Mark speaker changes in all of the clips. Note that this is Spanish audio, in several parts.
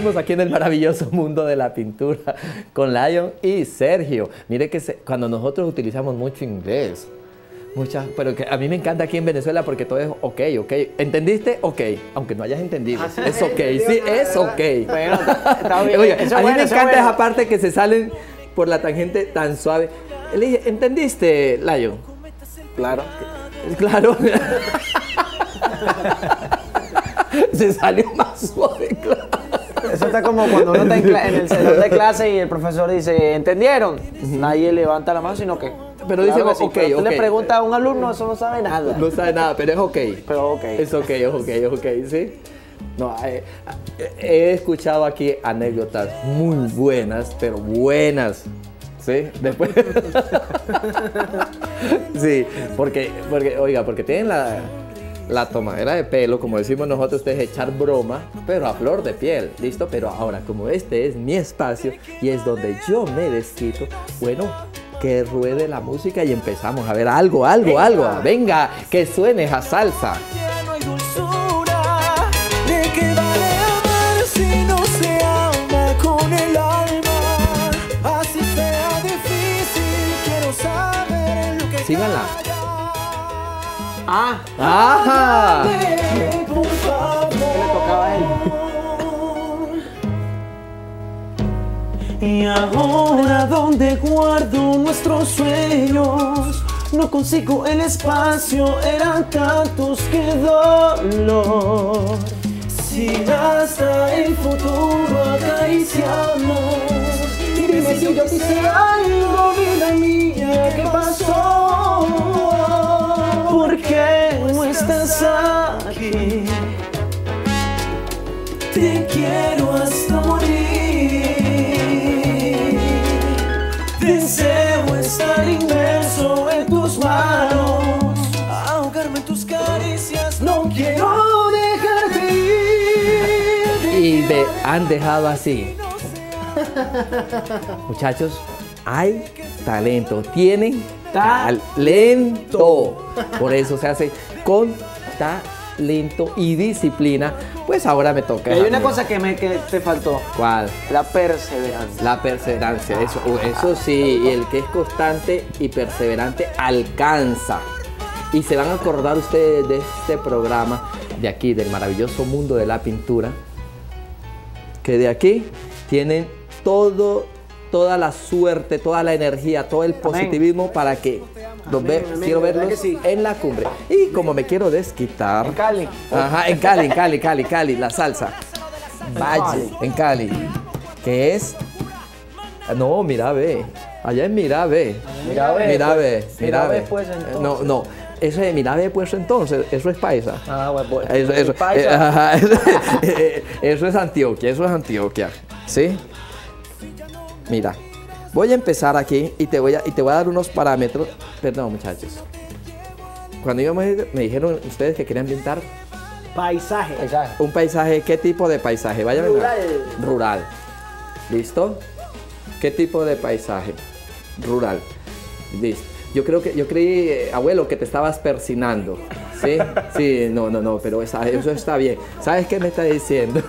Speaker 1: seguimos aquí en el maravilloso mundo de la pintura con Lion y Sergio. Mire que cuando nosotros utilizamos mucho inglés, muchas, pero que a mí me encanta aquí en Venezuela porque todo es ok, ok. ¿Entendiste? Ok, aunque no hayas entendido.
Speaker 2: Ah,
Speaker 1: es ok, sí, es ok.
Speaker 2: Bueno, está bien. Eso
Speaker 1: a mí
Speaker 2: bueno,
Speaker 1: me encanta
Speaker 2: bueno.
Speaker 1: esa parte que se salen por la tangente tan suave. Le dije, ¿entendiste, Lion?
Speaker 2: Claro.
Speaker 1: Claro. se salió más suave, claro.
Speaker 2: Eso está como cuando uno está en, el salón de clase y el profesor dice, ¿entendieron? Nadie levanta la mano, sino que...
Speaker 1: Pero dice,
Speaker 2: que sí,
Speaker 1: ok,
Speaker 2: pero tú le preguntas a un alumno, eso no sabe nada.
Speaker 1: No sabe nada, pero es ok.
Speaker 2: Pero ok.
Speaker 1: Es ok, es ok, es ok, ¿sí? No, eh, he escuchado aquí anécdotas muy buenas, pero buenas. ¿Sí? Después. sí, porque, porque, oiga, porque tienen la, la tomadera de pelo, como decimos nosotros, ustedes echar broma, pero a flor de piel, ¿listo? Pero ahora, como este es mi espacio y es donde yo me desquito, bueno, que ruede la música y empezamos a ver algo, algo, algo. Venga, que suene esa salsa.
Speaker 2: Ah,
Speaker 1: ¡Ajá!
Speaker 3: cabe, por favor.
Speaker 2: le tocaba a él.
Speaker 3: Y ahora donde guardo nuestros sueños, no consigo el espacio, eran tantos que dolor. Si hasta el futuro acariciamos, dime si yo hice algo, vida mía, ¿qué pasó? ¿Por qué no estás aquí? Te quiero hasta morir. Deseo estar inmerso en tus manos, ahogarme en tus caricias. No quiero dejarte ir.
Speaker 1: Y me han dejado así. Muchachos, hay talento, tienen talento. Por eso se hace con talento y disciplina. Pues ahora me toca.
Speaker 2: Hay una cosa que, me, que te faltó,
Speaker 1: ¿Cuál?
Speaker 2: la perseverancia.
Speaker 1: La perseverancia, eso, uh, eso sí, y el que es constante y perseverante alcanza. Y se van a acordar ustedes de este programa de aquí, del maravilloso mundo de la pintura, que de aquí tienen todo, toda la suerte, toda la energía, todo el positivismo para que los ve-
Speaker 2: amén,
Speaker 1: quiero
Speaker 2: ¿verdad
Speaker 1: verlos
Speaker 2: sí?
Speaker 1: en la cumbre. Y como me quiero desquitar,
Speaker 2: En Cali.
Speaker 1: Ajá, en Cali, en Cali, Cali, Cali, la salsa. Valle, en Cali. Que es. No, mira, ve. Allá es mira, ve.
Speaker 2: Mira, ve,
Speaker 1: Mira,
Speaker 2: pues.
Speaker 1: ve. Mira,
Speaker 2: pues, entonces.
Speaker 1: No, no. Eso es mira, ve, pues entonces. Eso es paisa.
Speaker 2: Ah, bueno, pues.
Speaker 1: Eso, eso,
Speaker 2: Paisa.
Speaker 1: eh, eso es Antioquia, eso es Antioquia. ¿Sí? Mira, voy a empezar aquí y te voy a, y te voy a dar unos parámetros. Perdón, muchachos. Cuando íbamos a ir, me dijeron ustedes que querían pintar
Speaker 4: Paisaje.
Speaker 2: Paisaje.
Speaker 1: un paisaje. ¿Qué tipo de paisaje? Vaya.
Speaker 2: Rural.
Speaker 1: Rural. ¿Listo? ¿Qué tipo de paisaje? Rural. Listo. Yo creo que, yo creí, eh, abuelo, que te estabas persinando. ¿Sí? Sí, no, no, no, pero esa- eso está bien. ¿Sabes qué me está diciendo?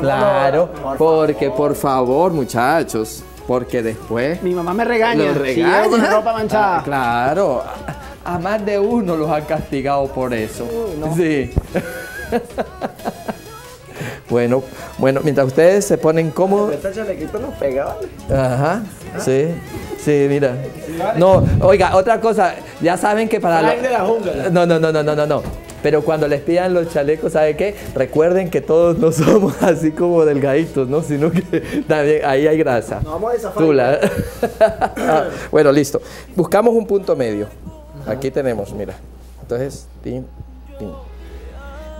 Speaker 1: Claro,
Speaker 2: por
Speaker 1: porque por favor, muchachos, porque después
Speaker 4: Mi mamá me regaña.
Speaker 1: los
Speaker 4: Si con ropa manchada.
Speaker 1: Ah, claro, a, a más de uno los han castigado por eso. Sí. bueno, bueno, mientras ustedes se ponen cómodos.
Speaker 2: Esta chalequito nos pega, ¿vale?
Speaker 1: Ajá, sí, sí, mira. No, oiga, otra cosa, ya saben que para...
Speaker 4: De la jungla.
Speaker 1: No, no, no, no, no, no, no. Pero cuando les pidan los chalecos, ¿sabe qué? Recuerden que todos no somos así como delgaditos, ¿no? Sino que también ahí hay grasa.
Speaker 4: Nos vamos a desafar.
Speaker 1: Tula. Ah, bueno, listo. Buscamos un punto medio. Aquí tenemos, mira. Entonces, tin, tin.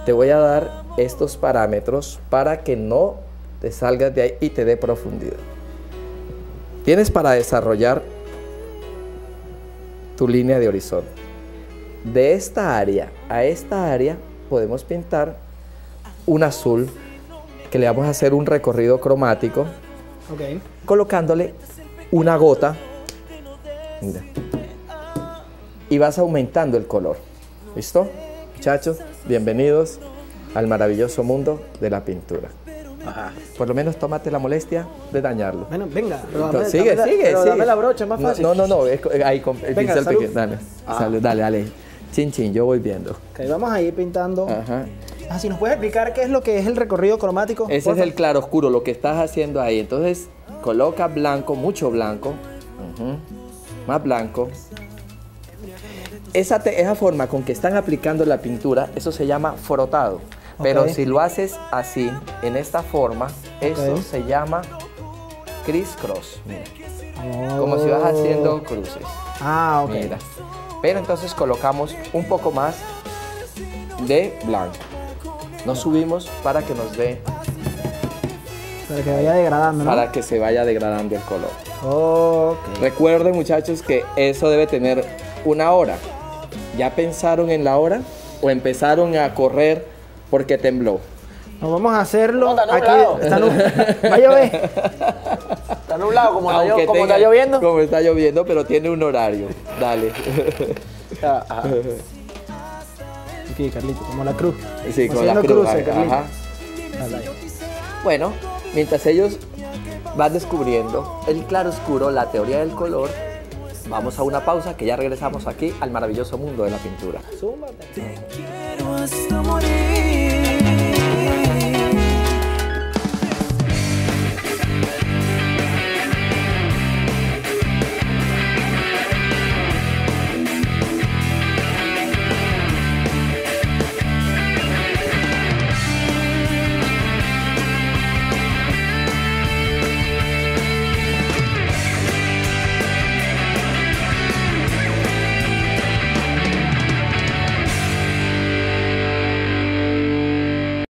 Speaker 1: te voy a dar estos parámetros para que no te salgas de ahí y te dé profundidad. Tienes para desarrollar tu línea de horizonte. De esta área a esta área podemos pintar un azul que le vamos a hacer un recorrido cromático colocándole una gota. Mira. Y vas aumentando el color. ¿Listo? Muchachos, bienvenidos al maravilloso mundo de la pintura.
Speaker 4: Ajá.
Speaker 1: Por lo menos tómate la molestia de dañarlo.
Speaker 4: Bueno, venga.
Speaker 2: Pero
Speaker 1: Entonces,
Speaker 2: dame-
Speaker 1: sigue,
Speaker 2: dame
Speaker 1: sigue,
Speaker 2: pero
Speaker 1: sigue.
Speaker 2: dame la brocha, es más fácil.
Speaker 1: No, no, no, es co- ahí con el
Speaker 4: Venga,
Speaker 1: pincel
Speaker 4: salud.
Speaker 1: pequeño. Dale,
Speaker 2: Ah.
Speaker 1: salud, dale, dale. Chin, chin, yo voy viendo.
Speaker 4: Ok, vamos a ir pintando.
Speaker 1: Ajá.
Speaker 4: Ah, si nos puedes explicar qué es lo que es el recorrido cromático.
Speaker 1: Ese es el claro oscuro, lo que estás haciendo ahí. Entonces, coloca blanco, mucho blanco. Ujú. Más blanco. Esa, te- esa forma con que están aplicando la pintura, eso se llama frotado. Pero si lo haces así, en esta forma, eso
Speaker 4: Ok.
Speaker 1: se llama criss-cross. Mira,
Speaker 4: Oh.
Speaker 1: Como si vas haciendo cruces.
Speaker 4: Ah, ok.
Speaker 1: Mira. Pero entonces colocamos un poco más de blanco. Nos subimos para que nos dé,
Speaker 4: Para que vaya degradando, ¿no?
Speaker 1: para que se vaya degradando el color.
Speaker 4: Ok.
Speaker 1: Recuerden muchachos que eso debe tener una hora. ¿Ya pensaron en la hora? ¿O empezaron a correr porque tembló?
Speaker 4: Nos vamos a hacerlo.
Speaker 2: No, está
Speaker 4: aquí. Está Va a llover.
Speaker 2: Está nublado, como, está, llo- como
Speaker 1: tenga-
Speaker 2: está lloviendo.
Speaker 1: Como está lloviendo, pero tiene un horario. Dale.
Speaker 2: Ah, ajá.
Speaker 4: Aquí, Carlito, como la cruz.
Speaker 1: Sí, con la cruz.
Speaker 4: cruces,
Speaker 1: ajá. Bueno, mientras ellos van descubriendo el claro oscuro, la teoría del color, vamos a una pausa que ya regresamos aquí al maravilloso mundo de la pintura.
Speaker 3: Quiero hasta morir.